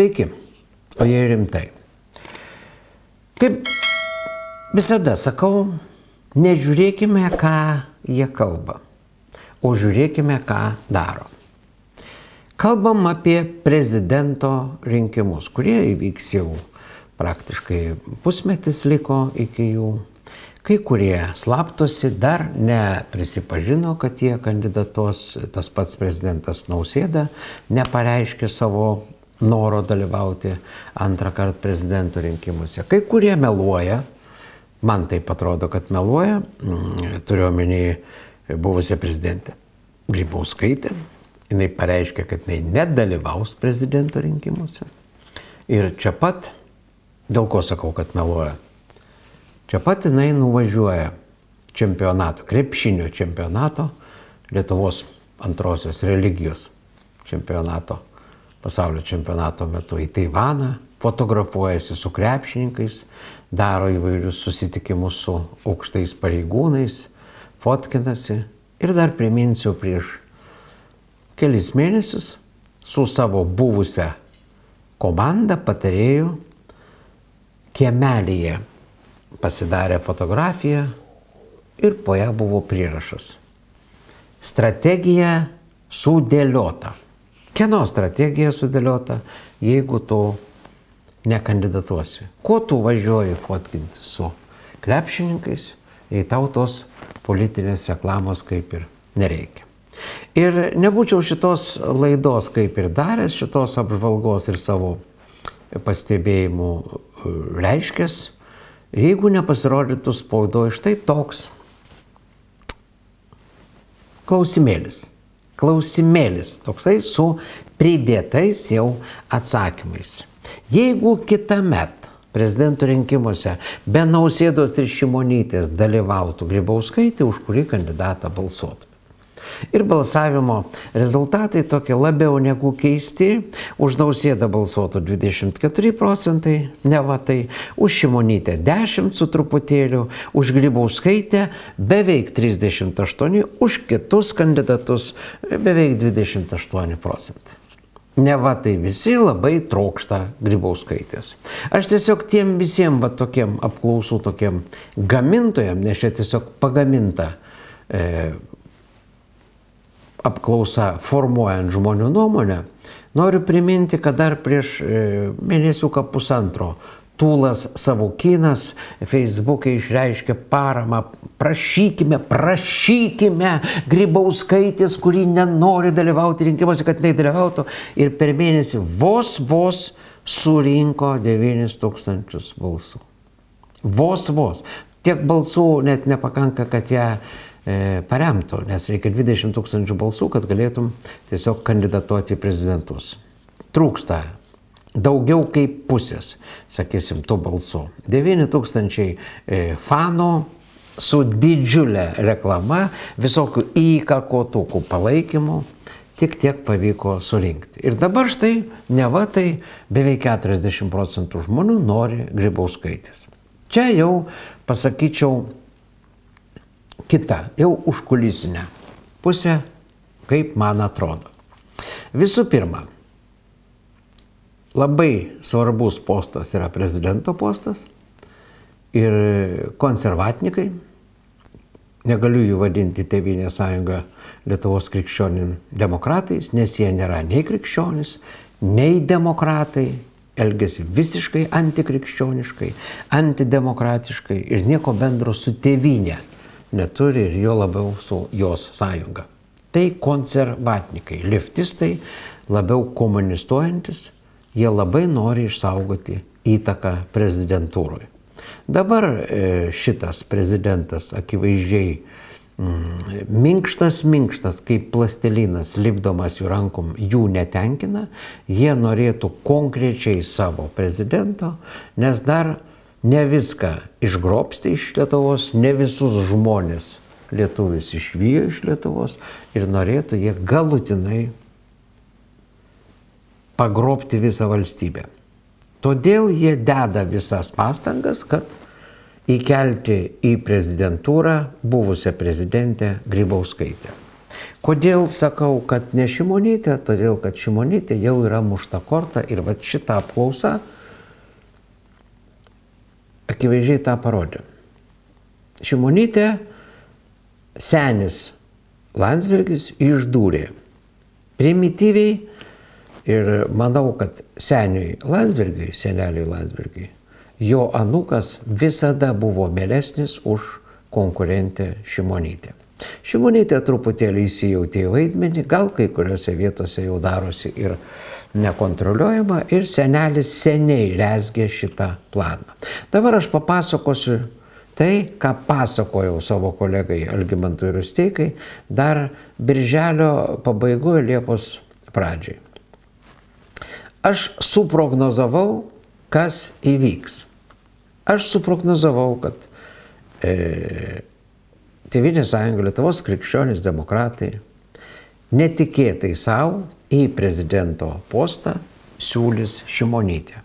Sveiki, o jei rimtai. Kaip visada sakau, nežiūrėkime, ką jie kalba, o žiūrėkime, ką daro. Kalbam apie prezidento rinkimus, kurie įvyks jau praktiškai pusmetis liko iki jų. Kai kurie slaptosi dar neprisipažino, kad jie kandidatuos, tas pats prezidentas Nausėda nepareiškė savo noro dalyvauti antrą kartą prezidento rinkimuose. Kai kurie meluoja, man tai atrodo, kad meluoja, mm, turiuomenį buvusią prezidentę Grybauskaitę, jinai pareiškė, kad jinai nedalyvaus prezidento rinkimuose. Ir čia pat, dėl ko sakau, kad meluoja, čia pat jinai nuvažiuoja čempionato, krepšinio čempionato, Lietuvos antrosios religijos čempionato pasaulio čempionato metu į Taivaną, fotografuojasi su krepšininkais, daro įvairius susitikimus su aukštais pareigūnais, fotkinasi ir dar priminsiu prieš kelis mėnesius su savo buvusią komandą patarėjų kiemelėje pasidarė fotografiją ir po ją buvo prierašas. Strategija sudėliota. Kieno strategija sudėliota, jeigu tu nekandidatuosi? Ko tu važiuoji fotkinti su krepšininkais, jei tau tos politinės reklamos kaip ir nereikia. Ir nebūčiau šitos laidos kaip ir daręs, šitos apžvalgos ir savo pastebėjimų e, reiškęs, jeigu nepasirodytų spaudoje štai toks klausimėlis klausimėlis, toksai su pridėtais jau atsakymais. Jeigu kitą metą prezidento rinkimuose be nausėdos ir šimonytės dalyvautų Grybauskaitė, už kurį kandidatą balsuotų. Ir balsavimo rezultatai tokie labiau negu keisti. Už nausėdą balsuotų 24 procentai, ne va tai, už šimonytę 10 su truputėliu, už grybauskaitę beveik 38, už kitus kandidatus beveik 28 procentai. Ne va tai visi labai trokšta grybauskaitės. Aš tiesiog tiem visiems va tokiem apklausų, tokiem gamintojam, nes čia tiesiog pagaminta e, apklausa formuojant žmonių nuomonę, noriu priminti, kad dar prieš e, mėnesiuką pusantro Tūlas Savukinas Facebook'e išreiškė paramą. Prašykime, prašykime Grybauskaitės, kuri nenori dalyvauti rinkimuose, kad jinai dalyvautų. Ir per mėnesį vos vos surinko 9 tūkstančius balsų. Vos vos. Tiek balsų net nepakanka, kad ją e, paremtų, nes reikia 20 tūkstančių balsų, kad galėtum tiesiog kandidatuoti į prezidentus. Trūksta daugiau kaip pusės, sakysim, tų balsų. 9 tūkstančiai e, fanų su didžiulė reklama, visokių įkakotukų palaikymų, tik tiek pavyko surinkti. Ir dabar štai, ne va tai, beveik 40 procentų žmonių nori grybauskaitės. Čia jau pasakyčiau kitą, jau užkulisinę pusę, kaip man atrodo. Visų pirma, labai svarbus postas yra prezidento postas ir konservatnikai, negaliu jų vadinti Tevinė sąjunga Lietuvos krikščionim demokratais, nes jie nėra nei krikščionis, nei demokratai, elgesi visiškai antikrikščioniškai, antidemokratiškai ir nieko bendro su tėvinė neturi ir jo labiau su jos sąjunga. Tai konservatnikai, leftistai, labiau komunistuojantis, jie labai nori išsaugoti įtaką prezidentūroje. Dabar e, šitas prezidentas akivaizdžiai mm, minkštas, minkštas, kaip plastilinas lipdomas jų rankom, jų netenkina, jie norėtų konkrečiai savo prezidento, nes dar ne viską išgrobsti iš Lietuvos, ne visus žmonės lietuvis išvyjo iš Lietuvos ir norėtų jie galutinai pagrobti visą valstybę. Todėl jie deda visas pastangas, kad įkelti į prezidentūrą buvusią prezidentę Grybauskaitę, Kodėl sakau, kad ne Šimonytė? Todėl, kad Šimonytė jau yra mušta korta ir va šitą apklausą akivaizdžiai tą parodė. Šimonytė senis Landsbergis išdūrė. Primityviai ir manau, kad seniui Landsbergiui, seneliui Landsbergiui, jo anukas visada buvo mielesnis už konkurentę Šimonytę. Šimonytė truputėlį įsijautė į vaidmenį, gal kai kuriuose vietose jau darosi ir nekontroliuojama ir senelis seniai resgė šitą planą. Dabar aš papasakosiu tai, ką pasakojau savo kolegai Algimantui Rusteikai dar birželio pabaigoje Liepos pradžiai. Aš suprognozavau, kas įvyks. Aš suprognozavau, kad e, Tevinės sąjunga Lietuvos krikščionys demokratai netikėtai savo į prezidento postą siūlys Šimonytė.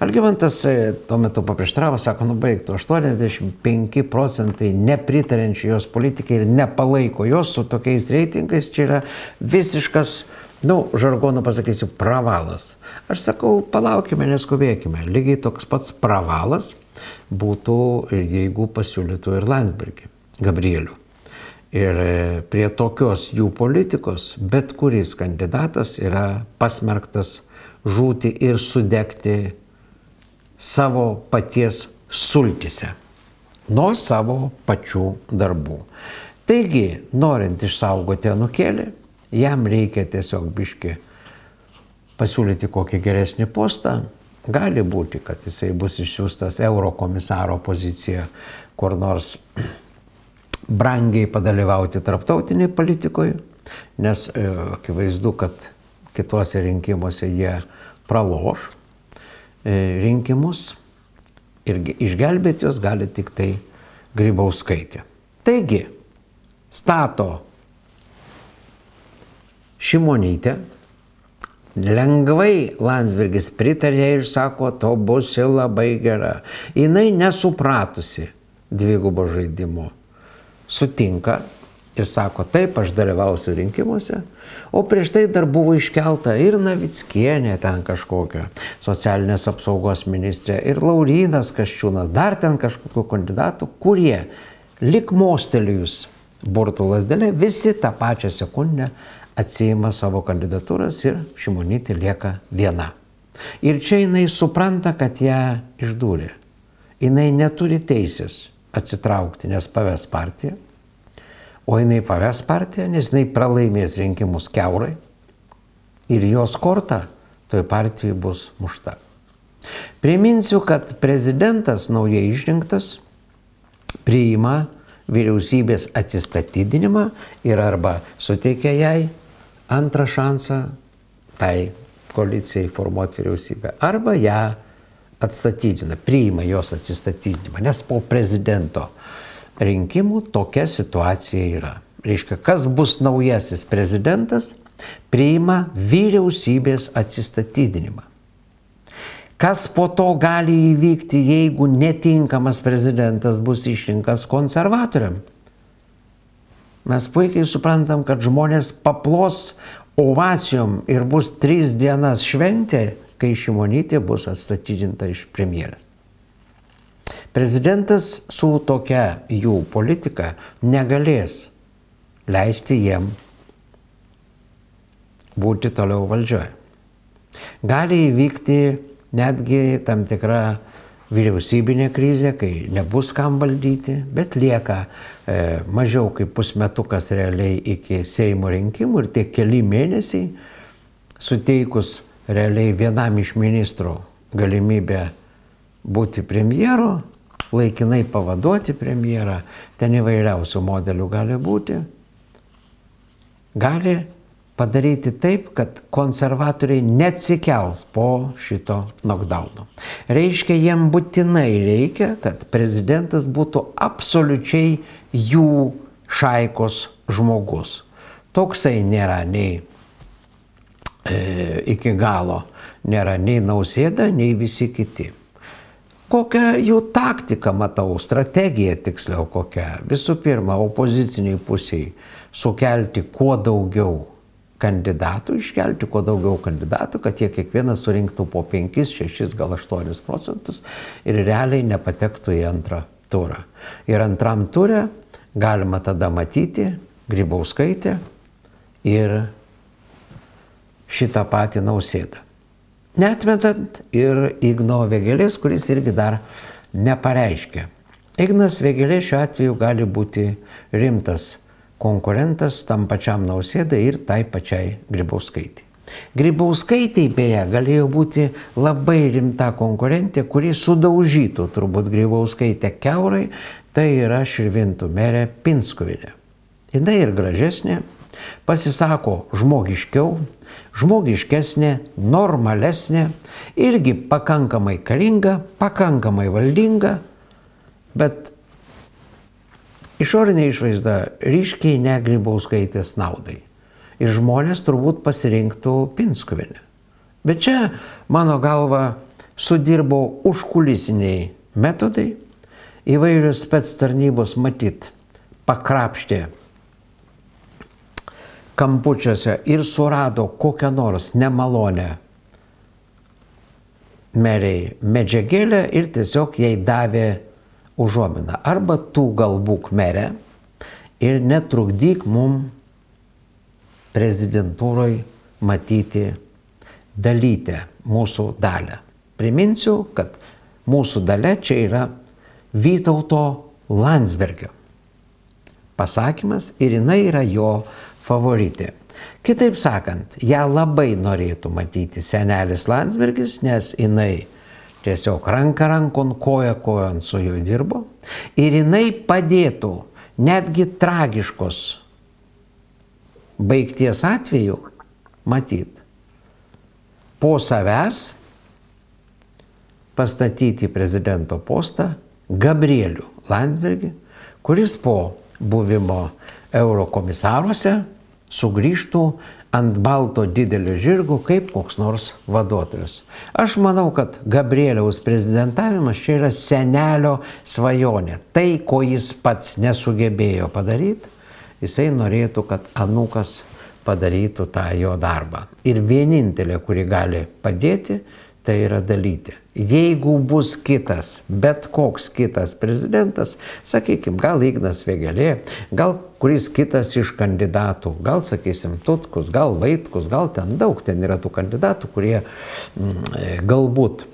Algyvantas e, tuo metu paprieštravo, sako, nu baigtų, 85 procentai nepritarenčių jos politikai ir nepalaiko jos su tokiais reitingais, čia yra visiškas, nu, žargoną pasakysiu, pravalas. Aš sakau, palaukime, neskubėkime. Lygiai toks pats pravalas būtų, jeigu pasiūlytų ir Landsbergį, Gabrielių. Ir e, prie tokios jų politikos bet kuris kandidatas yra pasmerktas žūti ir sudegti savo paties sultise, nuo savo pačių darbų. Taigi, norint išsaugoti anukėlį, jam reikia tiesiog biški pasiūlyti kokį geresnį postą. Gali būti, kad jisai bus išsiųstas eurokomisaro poziciją kur nors brangiai padalyvauti tarptautiniai politikoje, nes e, akivaizdu, kad kituose rinkimuose jie praloš e, rinkimus ir išgelbėti jos gali tik tai grybauskaitė. Taigi, stato Šimonytę, lengvai Landsbergis pritarė ir sako, to bus labai gera. Jis nesupratusi dvigubo žaidimo. Sutinka ir sako, taip, aš dalyvausiu rinkimuose, o prieš tai dar buvo iškelta ir Navickienė ten kažkokia, socialinės apsaugos ministrė, ir Laurinas Kaščiūnas, dar ten kažkokių kandidatų, kurie lik mostelėjus burtų lasdelė, visi tą pačią sekundę atsijima savo kandidatūras ir Šimonytė lieka viena. Ir čia jinai supranta, kad ją išdūrė. Jinai neturi teisės atsitraukti, nes paves partiją o jinai paves partiją, nes jinai pralaimės rinkimus keurai ir jos korta toj partijai bus mušta. Priminsiu, kad prezidentas naujai išrinktas priima vyriausybės atsistatydinimą ir arba suteikia jai antrą šansą tai koalicijai formuoti vyriausybę, arba ją atstatydina, priima jos atsistatydinimą, nes po prezidento rinkimų tokia situacija yra. Reiškia, kas bus naujasis prezidentas, priima vyriausybės atsistatydinimą. Kas po to gali įvykti, jeigu netinkamas prezidentas bus išrinktas konservatoriam? Mes puikiai suprantam, kad žmonės paplos ovacijom ir bus tris dienas šventė, kai Šimonytė bus atstatydinta iš premjerės. Prezidentas su tokia jų politika negalės leisti jiem būti toliau valdžioje. Gali įvykti netgi tam tikra vyriausybinė krizė, kai nebus kam valdyti, bet lieka e, mažiau kaip pusmetukas realiai iki Seimo rinkimų ir tie keli mėnesiai suteikus realiai vienam iš ministrų galimybę būti premjeru, laikinai pavaduoti premjerą, ten įvairiausių modelių gali būti, gali padaryti taip, kad konservatoriai neatsikels po šito knockdowno. Reiškia, jiem būtinai reikia, kad prezidentas būtų absoliučiai jų šaikos žmogus. Toksai nėra nei e, iki galo, nėra nei nausėda, nei visi kiti. kokią jų taktiką matau, strategiją tiksliau kokią. Visų pirma, opoziciniai pusiai sukelti kuo daugiau kandidatų, iškelti kuo daugiau kandidatų, kad jie kiekvienas surinktų po 5, 6, gal 8 procentus ir realiai nepatektų į antrą turą. Ir antram turė galima tada matyti Grybauskaitę ir šitą patį nausėdą. Netmetant ir Igno Vėgelės, kuris irgi dar nepareiškė. Ignas Vėgelė šiuo atveju gali būti rimtas konkurentas tam pačiam nausėdai ir tai pačiai Grybauskaitai. Grybauskaitai beje galėjo būti labai rimta konkurentė, kuri sudaužytų turbūt Grybauskaitę keurai, tai yra Širvintų merė Pinskovinė. Jis ir gražesnė, pasisako žmogiškiau, žmogiškesnė, normalesnė, irgi pakankamai karinga, pakankamai valdinga, bet Išorinė išvaizda ryškiai negrybauskaitės naudai. Ir žmonės turbūt pasirinktų Pinskuvinę. Bet čia, mano galva, sudirbo užkulisiniai metodai, įvairios spets tarnybos matyt pakrapštė kampučiuose ir surado kokią nors nemalonę meriai medžiagėlę ir tiesiog jai davė užuominą. Arba tu gal būk merė ir netrukdyk mum prezidentūroje matyti dalytę mūsų dalę. Priminsiu, kad mūsų dalė čia yra Vytauto Landsbergio pasakymas ir jinai yra jo favoritė. Kitaip sakant, ją labai norėtų matyti senelis Landsbergis, nes jinai tiesiog ranka rankon, koja kojon su juo dirbo ir jinai padėtų netgi tragiškos baigties atveju matyt po savęs pastatyti prezidento postą Gabrielių Landsbergį, kuris po buvimo eurokomisaruose sugrįžtų ant balto didelio žirgo kaip koks nors vaduotojas. Aš manau, kad Gabrieliaus prezidentavimas čia yra senelio svajonė. Tai, ko jis pats nesugebėjo padaryti, jisai norėtų, kad anukas padarytų tą jo darbą. Ir vienintelė, kuri gali padėti, tai yra dalyti. Jeigu bus kitas, bet koks kitas prezidentas, sakykime, gal Ignas Vėgelė, gal kuris kitas iš kandidatų, gal, sakysim, Tutkus, gal Vaitkus, gal ten daug, ten yra tų kandidatų, kurie mm, galbūt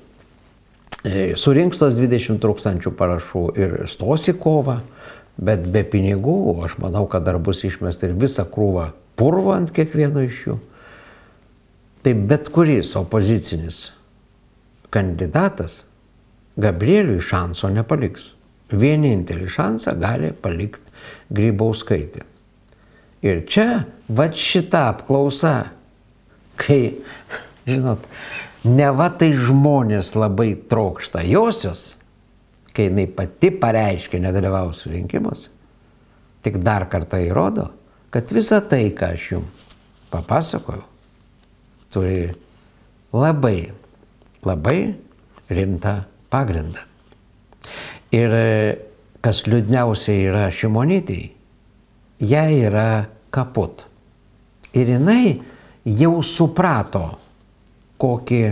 e, surinks tos 20 tūkstančių parašų ir stos į kovą, bet be pinigų, aš manau, kad dar bus išmesta ir visa krūva purvo ant kiekvieno iš jų. Tai bet kuris opozicinis kandidatas Gabrieliui šanso nepaliks. Vienintelį šansą gali palikti Grybauskaitė. Ir čia, va šita apklausa, kai, žinot, ne va tai žmonės labai trokšta josios, kai jinai pati pareiškia nedalyvausiu rinkimuose, tik dar kartą įrodo, kad visa tai, ką aš jums papasakojau, turi labai labai rimtą pagrindą. Ir e, kas liūdniausia yra šimonytėjai, ją yra kaput. Ir jinai jau suprato, kokį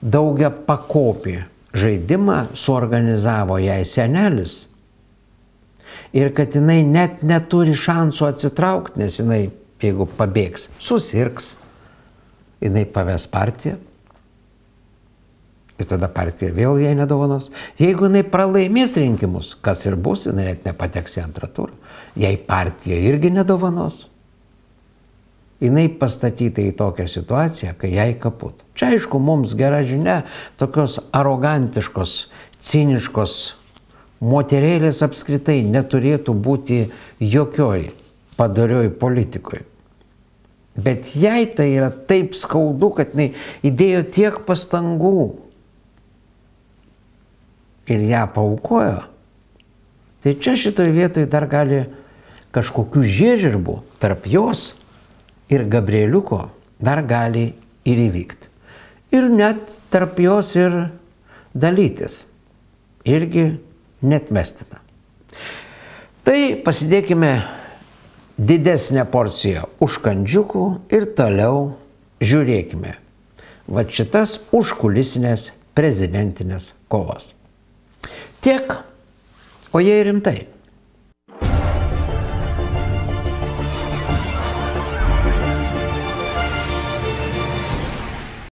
daugia pakopį žaidimą suorganizavo jai senelis. Ir kad jinai net neturi šansų atsitraukti, nes jinai, jeigu pabėgs, susirgs, jinai paves partiją Ir tada partija vėl jai nedovanos. Jeigu jinai pralaimės rinkimus, kas ir bus, jinai net nepateks į antrą turą, jai partija irgi nedovanos. Jinai pastatyta į tokią situaciją, kai jai kaput. Čia aišku, mums gera žinia, tokios arogantiškos, ciniškos moterėlės apskritai neturėtų būti jokioj padarioj politikoje. Bet jai tai yra taip skaudu, kad jinai įdėjo tiek pastangų ir ją paukojo, tai čia šitoje vietoje dar gali kažkokių žiežirbų tarp jos ir Gabrieliuko dar gali ir įvykti. Ir net tarp jos ir dalytis. irgi netmestina. Tai pasidėkime didesnę porciją užkandžiukų ir toliau žiūrėkime. Va šitas užkulisinės prezidentinės kovas. Tiek, o jie rimtai.